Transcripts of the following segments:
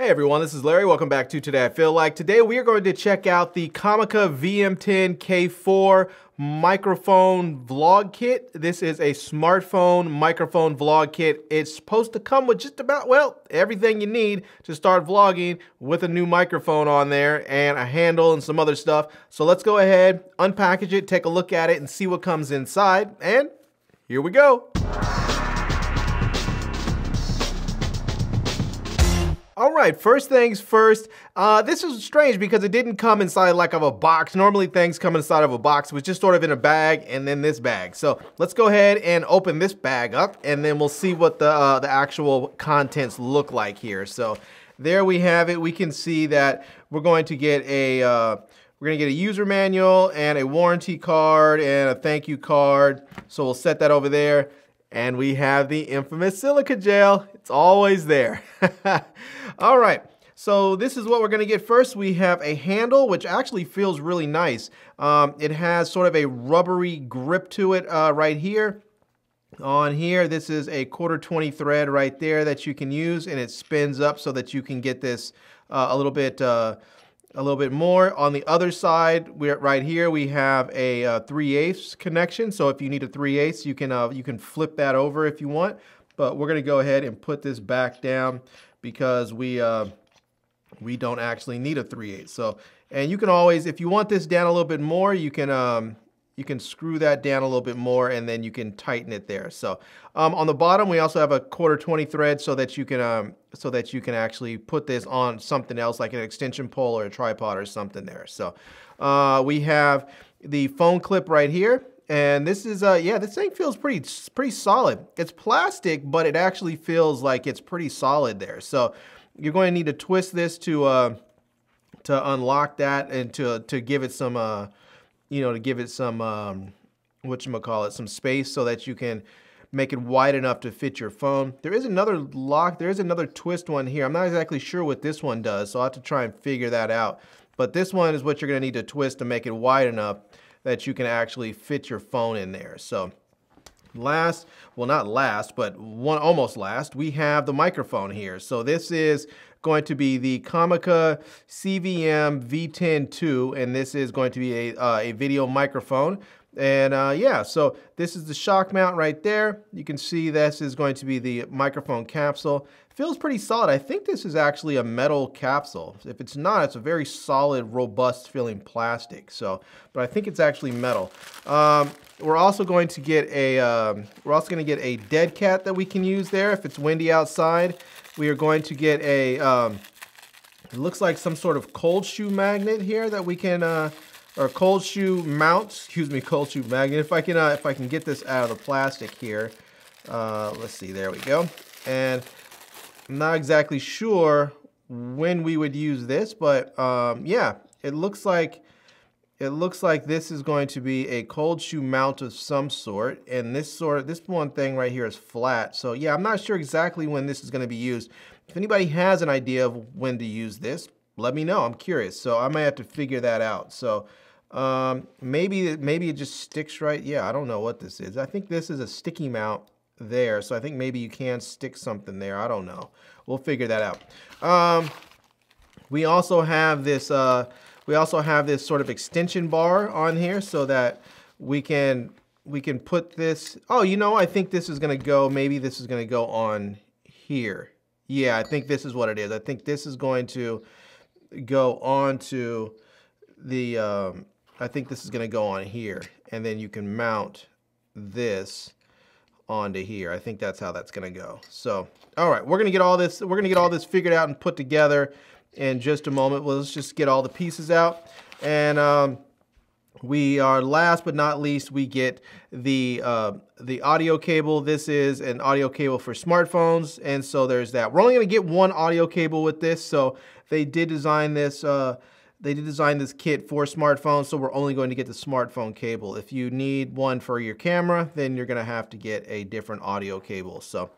Hey everyone, this is Larry. Welcome back to Today I Feel Like. Today we are going to check out the Comica VM10K4 microphone vlog kit. This is a smartphone microphone vlog kit. It's supposed to come with just about, well, everything you need to start vlogging with a new microphone on there and a handle and some other stuff. So let's go ahead, unpackage it, take a look at it and see what comes inside. And here we go. All right, first things first. Uh, this is strange because it didn't come inside like of a box. Normally things come inside of a box. It was just sort of in a bag and then this bag. So let's go ahead and open this bag up and then we'll see what the, uh, the actual contents look like here. So there we have it. We can see that we're going to get a, uh, we're gonna get a user manual and a warranty card and a thank you card. So we'll set that over there. And we have the infamous silica gel. It's always there. All right. So this is what we're going to get first. We have a handle, which actually feels really nice. Um, it has sort of a rubbery grip to it uh, right here. On here, this is a quarter 20 thread right there that you can use, and it spins up so that you can get this uh, a little bit uh, a little bit more. On the other side, we're right here, we have a uh, 3 8 connection. So if you need a 3 8 you can uh, you can flip that over if you want. But we're gonna go ahead and put this back down because we uh, we don't actually need a 3 8 So, and you can always, if you want this down a little bit more, you can um, you can screw that down a little bit more and then you can tighten it there. So um, on the bottom, we also have a quarter 20 thread so that you can um, so that you can actually put this on something else like an extension pole or a tripod or something there. So uh, we have the phone clip right here. And this is, uh, yeah, this thing feels pretty, pretty solid. It's plastic, but it actually feels like it's pretty solid there. So you're going to need to twist this to, uh, to unlock that and to, to give it some, uh, you know, to give it some, um, whatchamacallit, some space so that you can make it wide enough to fit your phone. There is another lock, there is another twist one here. I'm not exactly sure what this one does, so I'll have to try and figure that out. But this one is what you're gonna need to twist to make it wide enough that you can actually fit your phone in there. So last, well not last, but one almost last, we have the microphone here. So this is going to be the Comica CVM V10-2, and this is going to be a, uh, a video microphone. And uh, yeah, so this is the shock mount right there. You can see this is going to be the microphone capsule. Feels pretty solid. I think this is actually a metal capsule. If it's not, it's a very solid, robust feeling plastic. So, but I think it's actually metal. Um, we're also going to get a, um, we're also going to get a dead cat that we can use there if it's windy outside. We are going to get a, um, it looks like some sort of cold shoe magnet here that we can, uh, or cold shoe mount, excuse me, cold shoe magnet. If I can, uh, if I can get this out of the plastic here, uh, let's see, there we go. And I'm not exactly sure when we would use this, but um, yeah, it looks like it looks like this is going to be a cold shoe mount of some sort, and this sort this one thing right here is flat. So yeah, I'm not sure exactly when this is going to be used. If anybody has an idea of when to use this, let me know. I'm curious. So I might have to figure that out. So um, maybe maybe it just sticks right. Yeah, I don't know what this is. I think this is a sticky mount there. So I think maybe you can stick something there. I don't know. We'll figure that out. Um, we also have this, uh, we also have this sort of extension bar on here so that we can, we can put this, oh, you know, I think this is going to go, maybe this is going to go on here. Yeah, I think this is what it is. I think this is going to go on to the, um, I think this is going to go on here. And then you can mount this onto here. I think that's how that's gonna go. So, all right, we're gonna get all this, we're gonna get all this figured out and put together in just a moment. Well, let's just get all the pieces out. And um, we are last but not least, we get the uh, the audio cable. This is an audio cable for smartphones, and so there's that. We're only gonna get one audio cable with this, so they did design this uh, they did design this kit for smartphones, so we're only going to get the smartphone cable. If you need one for your camera, then you're gonna have to get a different audio cable. So,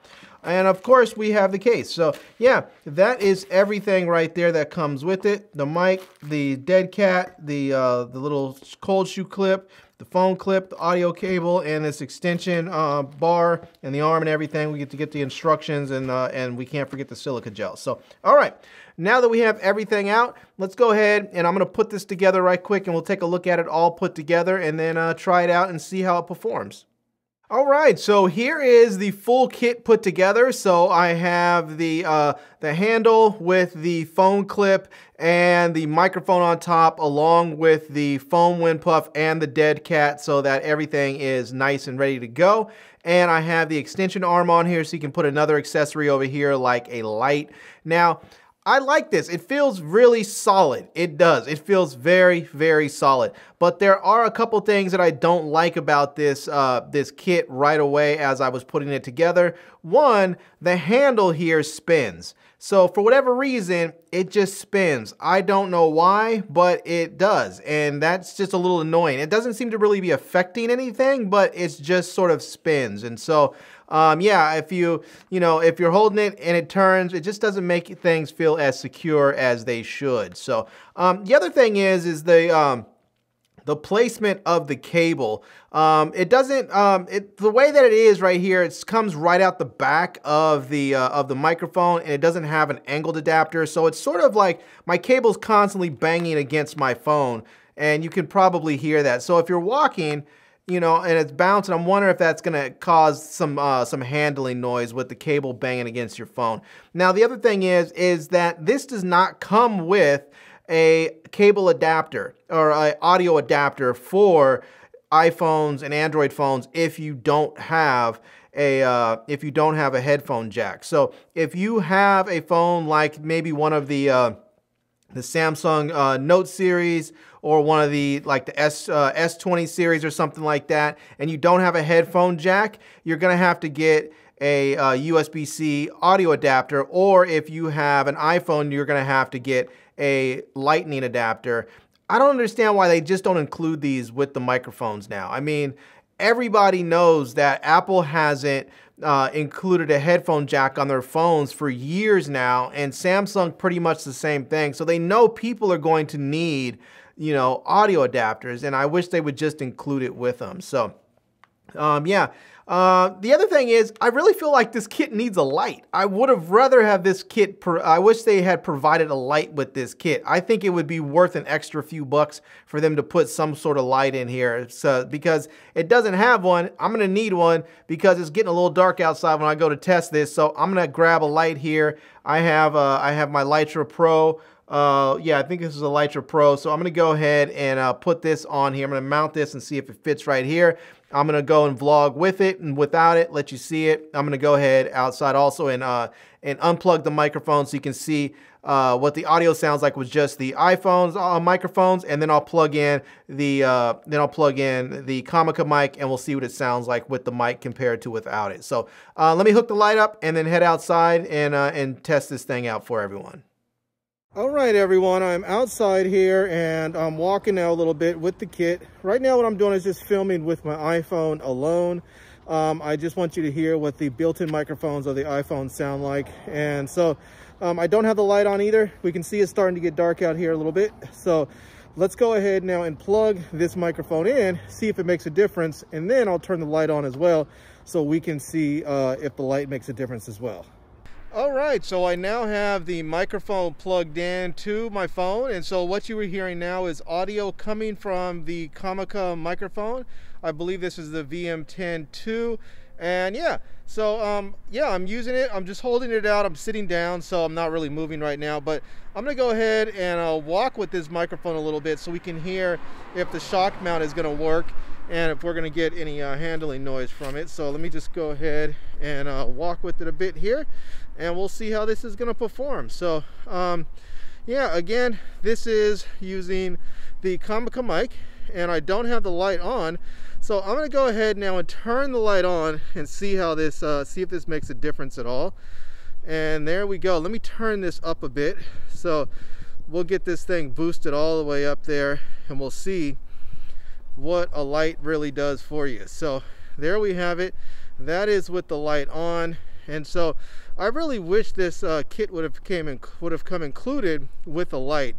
And of course, we have the case. So yeah, that is everything right there that comes with it. The mic, the dead cat, the, uh, the little cold shoe clip, the phone clip, the audio cable, and this extension uh, bar and the arm and everything. We get to get the instructions and, uh, and we can't forget the silica gel. So, all right, now that we have everything out, let's go ahead and I'm gonna put this together right quick and we'll take a look at it all put together and then uh, try it out and see how it performs. All right, so here is the full kit put together. So I have the uh, the handle with the phone clip and the microphone on top along with the foam wind puff and the dead cat so that everything is nice and ready to go. And I have the extension arm on here so you can put another accessory over here like a light. Now, I like this. It feels really solid. It does. It feels very, very solid. But there are a couple things that I don't like about this uh, this kit right away as I was putting it together. One, the handle here spins. So for whatever reason, it just spins. I don't know why, but it does. And that's just a little annoying. It doesn't seem to really be affecting anything, but it's just sort of spins. And so um, yeah, if you, you know, if you're holding it and it turns, it just doesn't make things feel as secure as they should. So um, the other thing is, is the, um, the placement of the cable. Um, it doesn't, um, it, the way that it is right here, it comes right out the back of the, uh, of the microphone and it doesn't have an angled adapter. So it's sort of like my cable's constantly banging against my phone and you can probably hear that. So if you're walking, you know, and it's bouncing. I'm wondering if that's going to cause some uh, some handling noise with the cable banging against your phone. Now, the other thing is is that this does not come with a cable adapter or an audio adapter for iPhones and Android phones if you don't have a uh, if you don't have a headphone jack. So if you have a phone like maybe one of the uh, the Samsung uh, Note series or one of the like the S uh, S20 series or something like that, and you don't have a headphone jack, you're gonna have to get a uh, USB-C audio adapter, or if you have an iPhone, you're gonna have to get a lightning adapter. I don't understand why they just don't include these with the microphones now. I mean, everybody knows that Apple hasn't uh, included a headphone jack on their phones for years now, and Samsung pretty much the same thing. So they know people are going to need, you know, audio adapters, and I wish they would just include it with them. So, um, yeah, uh, the other thing is, I really feel like this kit needs a light. I would have rather have this kit, I wish they had provided a light with this kit. I think it would be worth an extra few bucks for them to put some sort of light in here. So, because it doesn't have one, I'm gonna need one because it's getting a little dark outside when I go to test this. So I'm gonna grab a light here. I have, uh, I have my Litra Pro. Uh, yeah, I think this is a Litra Pro. So I'm gonna go ahead and uh, put this on here. I'm gonna mount this and see if it fits right here. I'm gonna go and vlog with it and without it, let you see it. I'm gonna go ahead outside also and uh, and unplug the microphone so you can see uh, what the audio sounds like with just the iPhones uh, microphones, and then I'll plug in the uh, then I'll plug in the Comica mic, and we'll see what it sounds like with the mic compared to without it. So let me hook the light up and then head outside and and test this thing out for everyone. All right, everyone, I'm outside here and I'm walking now a little bit with the kit. Right now what I'm doing is just filming with my iPhone alone. Um, I just want you to hear what the built-in microphones of the iPhone sound like. And so um, I don't have the light on either. We can see it's starting to get dark out here a little bit. So let's go ahead now and plug this microphone in, see if it makes a difference. And then I'll turn the light on as well so we can see uh, if the light makes a difference as well. All right, so I now have the microphone plugged in to my phone. And so what you were hearing now is audio coming from the Comica microphone. I believe this is the VM10-2. And yeah, so um, yeah, I'm using it. I'm just holding it out. I'm sitting down, so I'm not really moving right now. But I'm gonna go ahead and uh, walk with this microphone a little bit so we can hear if the shock mount is gonna work and if we're gonna get any uh, handling noise from it. So let me just go ahead and uh, walk with it a bit here and we'll see how this is going to perform. So, um, yeah, again, this is using the Comica mic, and I don't have the light on. So I'm going to go ahead now and turn the light on and see how this, uh, see if this makes a difference at all. And there we go. Let me turn this up a bit. So we'll get this thing boosted all the way up there, and we'll see what a light really does for you. So there we have it. That is with the light on And so I really wish this uh, kit would have came in, would have come included with a light.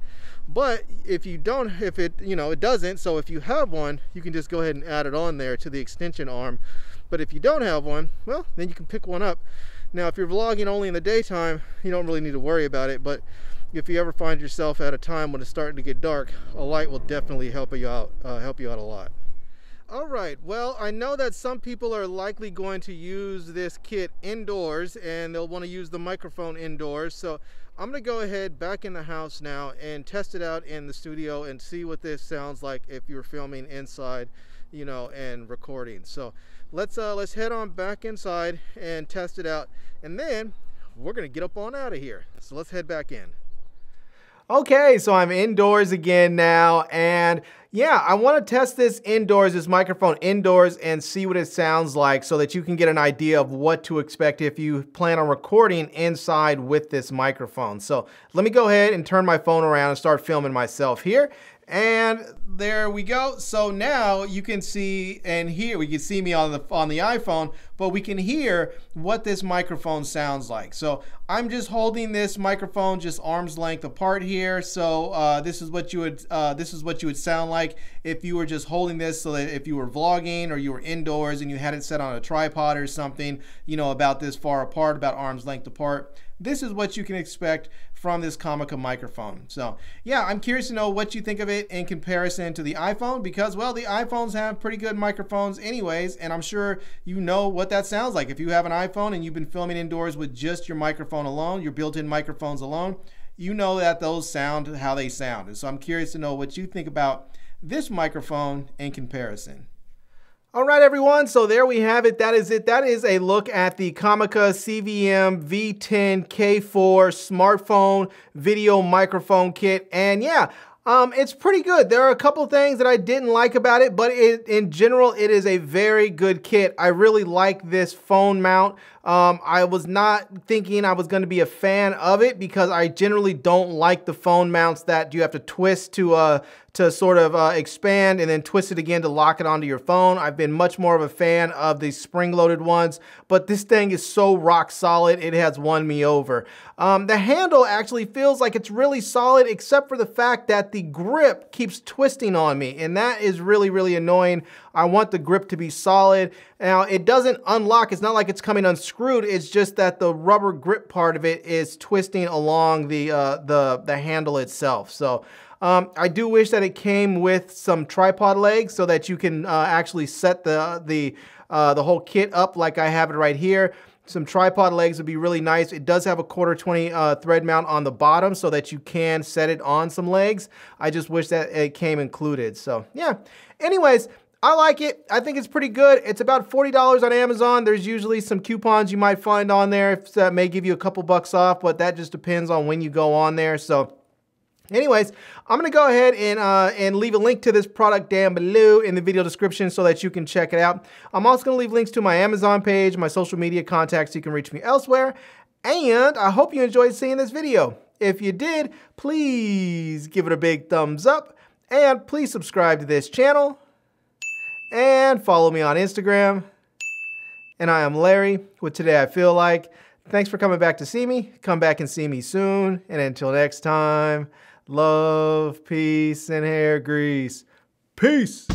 But if you don't, if it, you know, it doesn't, so if you have one, you can just go ahead and add it on there to the extension arm. But if you don't have one, well, then you can pick one up. Now, if you're vlogging only in the daytime, you don't really need to worry about it. But if you ever find yourself at a time when it's starting to get dark, a light will definitely help you out, uh, help you out a lot. All right, well, I know that some people are likely going to use this kit indoors and they'll want to use the microphone indoors. So I'm gonna go ahead back in the house now and test it out in the studio and see what this sounds like if you're filming inside, you know, and recording. So let's uh, let's head on back inside and test it out. And then we're gonna get up on out of here. So let's head back in. Okay, so I'm indoors again now, and yeah, I want to test this indoors, this microphone indoors, and see what it sounds like so that you can get an idea of what to expect if you plan on recording inside with this microphone. So let me go ahead and turn my phone around and start filming myself here. And there we go. So now you can see and hear, we can see me on the on the iPhone, but we can hear what this microphone sounds like. So I'm just holding this microphone just arm's length apart here. So uh, this is what you would uh, this is what you would sound like if you were just holding this so that if you were vlogging or you were indoors and you had it set on a tripod or something, you know, about this far apart, about arm's length apart this is what you can expect from this Comica microphone. So yeah, I'm curious to know what you think of it in comparison to the iPhone because, well, the iPhones have pretty good microphones anyways, and I'm sure you know what that sounds like. If you have an iPhone and you've been filming indoors with just your microphone alone, your built-in microphones alone, you know that those sound how they sound. And so I'm curious to know what you think about this microphone in comparison. All right, everyone, so there we have it. That is it. That is a look at the Comica CVM V10 K4 smartphone video microphone kit. And yeah, um, it's pretty good. There are a couple things that I didn't like about it, but it, in general, it is a very good kit. I really like this phone mount. Um, I was not thinking I was going to be a fan of it because I generally don't like the phone mounts that you have to twist to uh, to sort of uh, expand and then twist it again to lock it onto your phone. I've been much more of a fan of the spring-loaded ones, but this thing is so rock solid, it has won me over. Um, the handle actually feels like it's really solid except for the fact that the grip keeps twisting on me, and that is really, really annoying. I want the grip to be solid. Now, it doesn't unlock. It's not like it's coming unscrewed. It's just that the rubber grip part of it is twisting along the, uh, the, the handle itself. So um, I do wish that it came with some tripod legs so that you can uh, actually set the, the, uh, the whole kit up like I have it right here. Some tripod legs would be really nice. It does have a quarter 20 uh, thread mount on the bottom so that you can set it on some legs. I just wish that it came included. So yeah. Anyways, I like it. I think it's pretty good. It's about $40 on Amazon. There's usually some coupons you might find on there that may give you a couple bucks off, but that just depends on when you go on there. So anyways, I'm going to go ahead and, uh, and leave a link to this product down below in the video description so that you can check it out. I'm also going to leave links to my Amazon page, my social media contacts so you can reach me elsewhere. And I hope you enjoyed seeing this video. If you did, please give it a big thumbs up and please subscribe to this channel and follow me on Instagram. And I am Larry with Today I Feel Like. Thanks for coming back to see me. Come back and see me soon. And until next time, love, peace, and hair grease. Peace.